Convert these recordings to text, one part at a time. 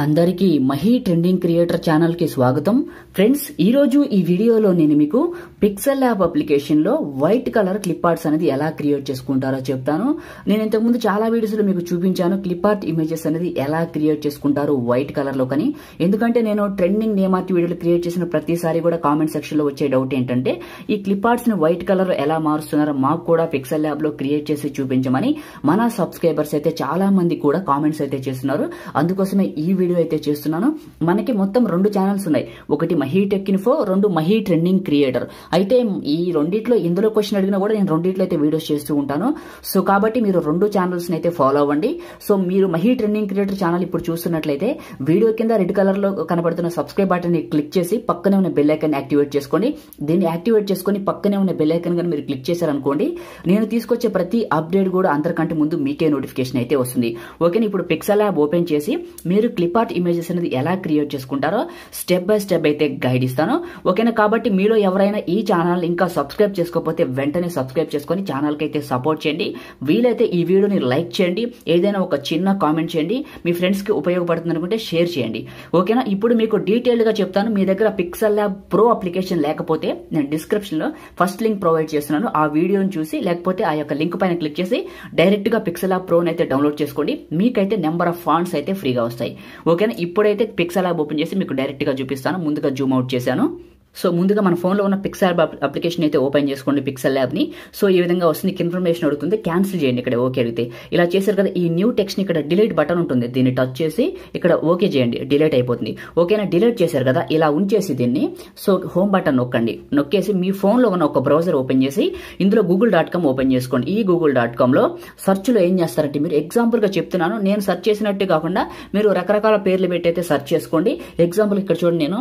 అందరికీ మహీ trending creator ఛానల్కి స్వాగతం. ఫ్రెండ్స్ ఈ రోజు ఈ వీడియోలో నేను మీకు పిక్సెల్ ల్యాబ్ అప్లికేషన్లో వైట్ కలర్ క్లిప్ ఆర్ట్స్ అనేది ఎలా క్రియేట్ చేసుకుంటారో చెప్తాను. నేను ఇంతకుముందు చాలా వీడియోస్లో మీకు చూపించాను క్లిప్ ఆర్ట్ ఇమేజెస్ అనేది ఎలా క్రియేట్ చేసుకుంటారు వైట్ కలర్లో కానీ. ఎందుకంటే నేను ట్రెండింగ్ నేమ్ ఆర్ట్ వీడియోలు క్రియేట్ చేసిన ప్రతిసారి కూడా కామెంట్ సెక్షన్లో వచ్చే డౌట్ ఏంటంటే ఈ క్లిప్ ఆర్ట్స్ని వైట్ కలర్ ఎలా మారుస్తున్నారో మాకు కూడా పిక్సెల్ ల్యాబ్లో క్రియేట్ చేసి చూపించమని మన సబ్స్క్రైబర్స్ అయితే చాలా మంది కూడా కామెంట్స్ అయితే చేస్తున్నారు. అందుకోసమే ఈ వీడియో వీడియో అయితే చేస్తున్నాను. మనకి మొత్తం రెండు ఛానల్స్ ఉన్నాయి. ఒకటి మహీ టెక్ ఇన్ఫో రెండు మహీ ట్రెండింగ్ క్రియేటర్ అయితే ఈ రెండిట్లో ఇందులో క్వశ్చన్ అడిగినా కూడా నేను రెండిట్లో అయితే వీడియోస్ చేస్తూ ఉంటాను. సో కాబట్టి మీరు రెండు ఛానల్స్ అయితే ఫాలో అవ్వండి. సో మీరు మహీ ట్రెండింగ్ క్రియేటర్ ఛానల్ ఇప్పుడు చూస్తున్నట్లయితే వీడియో కింద రెడ్ కలర్లో కనబడుతున్న సబ్స్క్రైబ్ బటన్ని క్లిక్ చేసి పక్కనే ఉన్న బెల్ ఐకన్ యాక్టివేట్ చేసుకోండి దీన్ని యాక్టివేట్ చేసుకొని పక్కనే ఉన్న బెల్ ఐకన్ కానీ మీరు క్లిక్ చేశారనుకోండి నేను తీసుకొచ్చే ప్రతి అప్డేట్ కూడా అందరికంటే ముందు మీకే నోటిఫికేషన్ అయితే వస్తుంది. ఓకే ఇప్పుడు పిక్సెల్ యాప్ ఓపెన్ చేసి మీరు క్లిప్ పార్ట్ ఇమేజెస్ అనేది ఎలా క్రియేట్ చేసుకుంటారో స్టెప్ బై స్టెప్ అయితే గైడ్ ఇస్తాను. ఓకేనా? కాబట్టి మీలో ఎవరైనా ఈ ఛానల్ ఇంకా సబ్స్క్రైబ్ చేసుకోకపోతే వెంటనే సబ్స్క్రైబ్ చేసుకొని ఛానల్కి అయితే సపోర్ట్ చేయండి. వీలైతే ఈ వీడియోని లైక్ చేయండి. ఏదైనా ఒక చిన్న కామెంట్ చేయండి. మీ ఫ్రెండ్స్కి ఉపయోగపడుతుంది అనుకుంటే షేర్ చేయండి. ఓకేనా? ఇప్పుడు మీకు డీటెయిల్డ్గా చెప్తాను. మీ దగ్గర పిక్సెల్ ల్యాబ్ ప్రో అప్లికేషన్ లేకపోతే నేను డిస్క్రిప్షన్లో ఫస్ట్ లింక్ ప్రొవైడ్ చేస్తున్నాను. ఆ వీడియోని చూసి లేకపోతే ఆ యొక్క లింక్ పైన క్లిక్ చేసి డైరెక్ట్గా పిక్సెల్ ల్యాబ్ ప్రోని అయితే డౌన్లోడ్ చేసుకోండి. మీకైతే నెంబర్ ఆఫ్ ఫాండ్స్ అయితే ఫ్రీగా వస్తాయి. ఓకేనా? ఇప్పుడైతే పిక్సెల్ యాప్ ఓపెన్ చేసి మీకు డైరెక్ట్గా చూపిస్తాను. ముందుగా జూమ్ అవుట్ చేశాను. సో ముందుగా మన ఫోన్లో ఉన్న పిక్సెల్ అప్లికేషన్ అయితే ఓపెన్ చేసుకోండి పిక్సెల్ ల్యాబ్ని సో ఈ విధంగా వస్తుంది ఇన్ఫర్మేషన్ అడుగుతుంది క్యాన్సిల్ చేయండి ఇక్కడ ఓకే అడిగితే. ఇలా చేశారు కదా ఈ న్యూ టెక్స్ట్ని ఇక్కడ డిలీట్ బటన్ ఉంటుంది దీన్ని టచ్ చేసి ఇక్కడ ఓకే చేయండి డిలీట్ అయిపోతుంది. ఓకేనా డిలీట్ చేశారు కదా ఇలా ఉంచేసి దీన్ని. సో హోమ్ బటన్ నొక్కండి నొక్కేసి మీ ఫోన్లో ఉన్న ఒక బ్రౌజర్ ఓపెన్ చేసి ఇందులో గూగుల్ డాట్ కామ్ ఓపెన్ చేసుకోండి. ఈ గూగుల్ డాట్ కామ్లో సర్చ్లో ఏం చేస్తారంటే మీరు ఎగ్జాంపుల్గా చెప్తున్నాను నేను సెర్చ్ చేసినట్టు కాకుండా మీరు రకరకాల పేర్లు పెట్టి అయితే సెర్చ్ చేసుకోండి ఎగ్జాంపుల్ ఇక్కడ చూడండి నేను.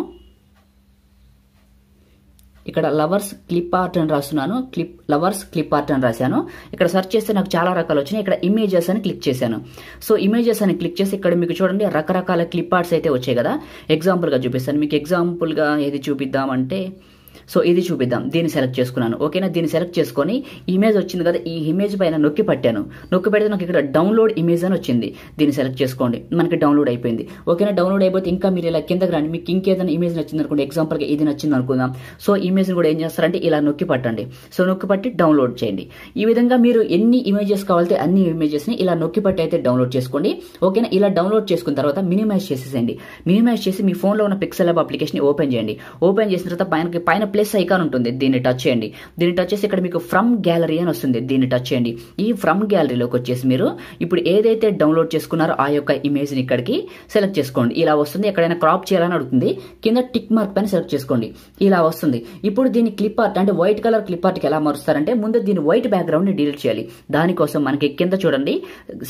ఇక్కడ లవర్స్ క్లిప్ ఆర్ట్ అని రాస్తున్నాను. క్లిప్ లవర్స్ క్లిప్ ఆర్ట్ అని రాశాను. ఇక్కడ సెర్చ్ చేస్తే నాకు చాలా రకాలు వచ్చినాయి. ఇక్కడ ఇమేజెస్ అని క్లిక్ చేశాను. సో ఇమేజెస్ అని క్లిక్ చేసి ఇక్కడ మీకు చూడండి రకరకాల క్లిప్ ఆర్ట్స్ అయితే వచ్చాయి కదా. ఎగ్జాంపుల్గా చూపిస్తాను. మీకు ఎగ్జాంపుల్గా ఏది చూపిద్దామంటే సో ఇది చూపిద్దాం. దీన్ని సెలెక్ట్ చేసుకున్నాను. ఓకేనా? దీన్ని సెలెక్ట్ చేసుకొని ఇమేజ్ వచ్చింది కదా ఈ ఇమేజ్ పైన నొక్కి పట్టాను. నొక్కి పెడితే నాకు ఇక్కడ డౌన్లోడ్ ఇమేజ్ అని వచ్చింది. దీన్ని సెలెక్ట్ చేసుకోండి. మనకి డౌన్లోడ్ అయిపోయింది. ఓకేనా? డౌన్లోడ్ అయిపోతే ఇంకా మీరు ఇలా కిందకి రండి. మీకు ఇంకేదైనా ఇమేజ్ నచ్చింది అనుకోండి. ఎగ్జాంపుల్గా ఇది నచ్చింది అనుకుందాం. సో ఇమేజ్ని కూడా ఏం చేస్తారంటే ఇలా నొక్కి పట్టండి. సో నొక్కి పట్టి డౌన్లోడ్ చేయండి. ఈ విధంగా మీరు ఎన్ని ఇమేజెస్ కావాలంటే అన్ని ఇమేజెస్ని ఇలా నొక్కి పట్టి అయితే డౌన్లోడ్ చేసుకోండి. ఓకేనా? ఇలా డౌన్లోడ్ చేసుకున్న తర్వాత మినిమైజ్ చేసేసేయండి. మినిమైజ్ చేసి మీ ఫోన్లో ఉన్న పిక్సెల్ యాప్ అప్లికేషన్ ఓపెన్ చేయండి. ఓపెన్ చేసిన తర్వాత పైన పైన ప్లస్ ఐకాన్ ఉంటుంది. దీన్ని టచ్ చేయండి. దీన్ని టచ్ చేసి ఇక్కడ మీకు ఫ్రమ్ గ్యాలరీ అని వస్తుంది. దీన్ని టచ్ చేయండి. ఈ ఫ్రమ్ గ్యాలరీలోకి వచ్చేసి మీరు ఇప్పుడు ఏదైతే డౌన్లోడ్ చేసుకున్నారో ఆ యొక్క ఇమేజ్ని ఇక్కడికి సెలెక్ట్ చేసుకోండి. ఇలా వస్తుంది. ఎక్కడైనా క్రాప్ చేయాలని అడుగుతుంది. కింద టిక్ మార్క్ పైన సెలెక్ట్ చేసుకోండి. ఇలా వస్తుంది. ఇప్పుడు దీని క్లిప్ ఆర్ట్ అంటే వైట్ కలర్ క్లిప్ ఆర్ట్కి ఎలా మారుస్తారంటే ముందు దీని వైట్ బ్యాక్గ్రౌండ్ని డిలీట్ చేయాలి. దానికోసం మనకి కింద చూడండి.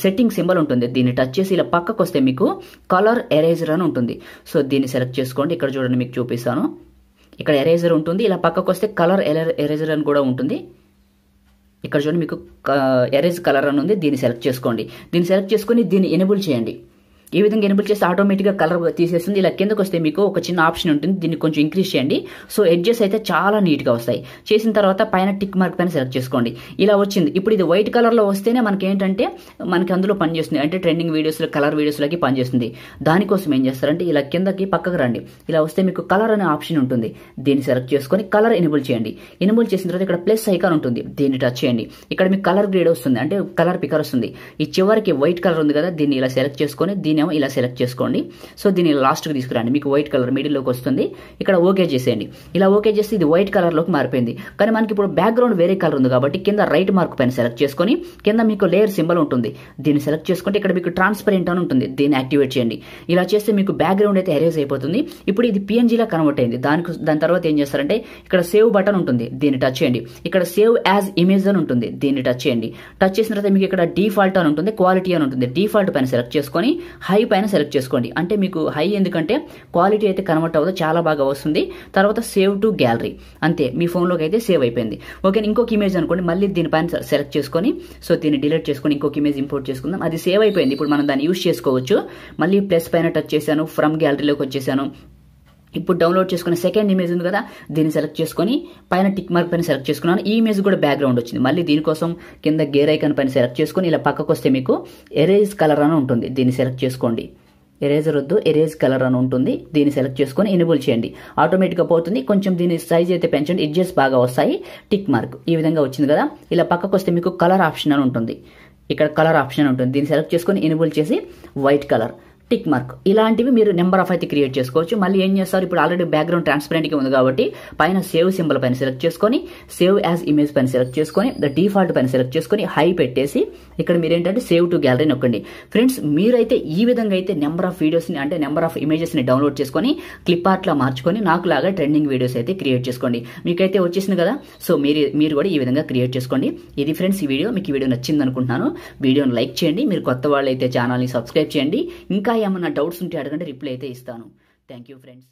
సెట్టింగ్ సింబల్ ఉంటుంది. దీన్ని టచ్ చేసి ఇలా పక్కకు వస్తే మీకు కలర్ ఎరేజర్ అని ఉంటుంది. సో దీన్ని సెలెక్ట్ చేసుకోండి. ఇక్కడ చూడండి మీకు చూపిస్తాను. ఇక్కడ ఎరేజర్ ఉంటుంది ఇలా పక్కకు వస్తే కలర్ ఎరేజర్ అని కూడా ఉంటుంది. ఇక్కడ చూడండి మీకు ఎరేజ్ కలర్ అని ఉంది దీన్ని సెలెక్ట్ చేసుకోండి. దీన్ని సెలెక్ట్ చేసుకొని దీన్ని ఎనేబుల్ చేయండి. ఈ విధంగా ఎనేబుల్ చేస్తే ఆటోమేటిక్గా కలర్ తీసేస్తుంది. ఇలా కిందకు వస్తే మీకు ఒక చిన్న ఆప్షన్ ఉంటుంది. దీన్ని కొంచెం ఇంక్రీజ్ చేయండి. సో ఎడ్జెస్ అయితే చాలా నీట్గా వస్తాయి. చేసిన తర్వాత పైన టిక్ మార్క్ పైన సెలెక్ట్ చేసుకోండి. ఇలా వచ్చింది. ఇప్పుడు ఇది వైట్ కలర్లో వస్తేనే మనకి ఏంటంటే మనకి అందులో పనిచేస్తుంది అంటే ట్రెండింగ్ వీడియోస్లో కలర్ వీడియోస్లోకి పనిచేస్తుంది దానికోసం ఏం చేస్తారంటే ఇలా కిందకి పక్కకు రండి. ఇలా వస్తే మీకు కలర్ అనే ఆప్షన్ ఉంటుంది. దీన్ని సెలెక్ట్ చేసుకొని కలర్ ఎనేబుల్ చేయండి. ఎనేబుల్ చేసిన తర్వాత ఇక్కడ ప్లస్ ఐకాన్ ఉంటుంది. దీన్ని టచ్ చేయండి. ఇక్కడ మీకు కలర్ గ్రేడ్ వస్తుంది. అంటే కలర్ పికర్ వస్తుంది. ఈ చివరికి వైట్ కలర్ ఉంది కదా దీన్ని ఇలా సెలెక్ట్ చేసుకొని దీన్ని ఏమో ఇలా సెలెక్ట్ చేసుకోండి. సో దీన్ని లాస్ట్కి తీసుకురండి. మీకు వైట్ కలర్ మిడిల్లోకి వస్తుంది. ఇక్కడ ఓకే చేసేయండి. ఇలా ఓకే చేస్తే ఇది వైట్ కలర్లోకి మారిపోయింది. కానీ మనకి ఇప్పుడు బ్యాక్గ్రౌండ్ వేరే కలర్ ఉంది కాబట్టి కింద రైట్ మార్క్ పైన సెలెక్ట్ చేసుకొని కింద మీకు లేయర్ సింబల్ ఉంటుంది. దీన్ని సెలెక్ట్ చేసుకుంటే ఇక్కడ మీకు ట్రాన్స్పరెంట్ అని ఉంటుంది. దీన్ని యాక్టివేట్ చేయండి. ఇలా చేస్తే మీకు బ్యాక్గ్రౌండ్ అయితే ఎరేజ్ అయిపోతుంది. ఇప్పుడు ఇది పిఎన్జీలా కన్వర్ట్ అయింది. దానికి దాని తర్వాత ఏం చేస్తారంటే ఇక్కడ సేవ్ బటన్ ఉంటుంది. దీన్ని టచ్ చేయండి. ఇక్కడ సేవ్ యాజ్ ఇమేజ్ అని ఉంటుంది. దీన్ని టచ్ చేయండి. టచ్ చేసిన తర్వాత మీకు ఇక్కడ డిఫాల్ట్ అని ఉంటుంది. క్వాలిటీ అని ఉంటుంది. డిఫాల్ట్ పైన సెలెక్ట్ చేసుకొని హై పైన సెలెక్ట్ చేసుకోండి. అంటే మీకు హై ఎందుకంటే క్వాలిటీ అయితే కన్వర్ట్ అవ్వదు చాలా బాగా వస్తుంది. తర్వాత సేవ్ టు గ్యాలరీ. అంతే మీ ఫోన్లోకి అయితే సేవ్ అయిపోయింది. ఓకే ఇంకొక ఇమేజ్ అనుకోండి మళ్ళీ దీనిపైన సెలెక్ట్ చేసుకొని సో దీన్ని డిలీట్ చేసుకొని ఇంకొక ఇమేజ్ ఇంపోర్ట్ చేసుకుందాం. అది సేవ్ అయిపోయింది. ఇప్పుడు మనం దాన్ని యూస్ చేసుకోవచ్చు. మళ్ళీ ప్లస్ పైన టచ్ చేశాను ఫ్రమ్ గ్యాలరీలోకి వచ్చేసాను. ఇప్పుడు డౌన్లోడ్ చేసుకునే సెకండ్ ఇమేజ్ ఉంది కదా దీన్ని సెలెక్ట్ చేసుకొని పైన టిక్ మార్క్ పైన సెలెక్ట్ చేసుకున్నాను. ఈ ఇమేజ్ కూడా బ్యాక్గ్రౌండ్ వచ్చింది. మళ్ళీ దీనికోసం కింద గేర్ ఐకాన్ పైన సెలెక్ట్ చేసుకొని ఇలా పక్కకు వస్తే మీకు ఎరేజ్ కలర్ అని ఉంటుంది. దీన్ని సెలెక్ట్ చేసుకోండి. ఎరేజర్ వద్దు ఎరేజ్ కలర్ అని ఉంటుంది. దీన్ని సెలెక్ట్ చేసుకొని ఎనేబుల్ చేయండి. ఆటోమేటిక్గా పోతుంది. కొంచెం దీని సైజ్ అయితే పెంచండి. ఎడ్జెస్ బాగా వస్తాయి. టిక్ మార్క్ ఈ విధంగా వచ్చింది కదా. ఇలా పక్కకు వస్తే మీకు కలర్ ఆప్షన్ అని ఉంటుంది. ఇక్కడ కలర్ ఆప్షన్ ఉంటుంది. దీన్ని సెలెక్ట్ చేసుకొని ఎనేబుల్ చేసి వైట్ కలర్ టిక్ మార్క్. ఇలాంటివి మీరు నెంబర్ ఆఫ్ అయితే క్రియేట్ చేసుకోవచ్చు. మళ్ళీ ఏం చేస్తారు? ఇప్పుడు ఆల్రెడీ బ్యాక్గ్రౌండ్ ట్రాన్స్పరెంట్గా ఉంది కాబట్టి పైన సేవ్ సింబల్ పైన సెలెక్ట్ చేసుకొని సేవ్ యాజ్ ఇమేజ్ పైన సెలెక్ట్ చేసుకొని ద డిఫాల్ట్ పైన సెలెక్ట్ చేసుకొని హై పెట్టేసి ఇక్కడ మీరు ఏంటంటే సేవ్ టు గ్యాలరీ నొక్కండి. ఫ్రెండ్స్ మీరైతే ఈ విధంగా అయితే నెంబర్ ఆఫ్ వీడియోస్ని అంటే నెంబర్ ఆఫ్ ఇమేజెస్ని డౌన్లోడ్ చేసుకొని క్లిప్ ఆర్ట్లా మార్చుకొని నాకు లాగా ట్రెండింగ్ వీడియోస్ అయితే క్రియేట్ చేసుకోండి. మీకైతే వచ్చేసింది కదా? సో మీరు మీరు కూడా ఈ విధంగా క్రియేట్ చేసుకోండి. ఇది ఫ్రెండ్స్ ఈ వీడియో. మీకు ఈ వీడియో నచ్చింది అనుకుంటున్నాను వీడియోని లైక్ చేయండి. మీరు కొత్త వాళ్ళు అయితే ఛానల్ని సబ్స్క్రైబ్ చేయండి. ఇంకా ఏమన్నా డౌట్స్ ఉంటే అడగండి రిప్లై అయితే ఇస్తాను. Thank you friends